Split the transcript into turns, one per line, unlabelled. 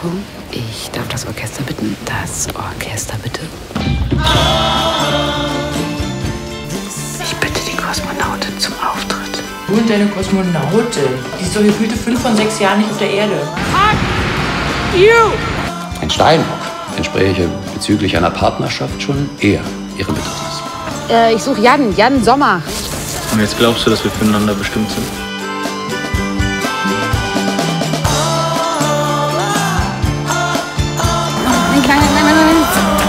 Achtung, ich darf das Orchester bitten. Das Orchester bitte. Ich bitte die Kosmonautin zum Auftritt.
Du und deine Kosmonautin. Die ist doch gefühlte fünf von sechs Jahren nicht auf der Erde.
Ein Steinbock entspräche bezüglich einer Partnerschaft schon eher ihrem Bedürfnis.
Äh, ich suche Jan, Jan Sommer.
Und jetzt glaubst du, dass wir füreinander bestimmt sind?
来来来来。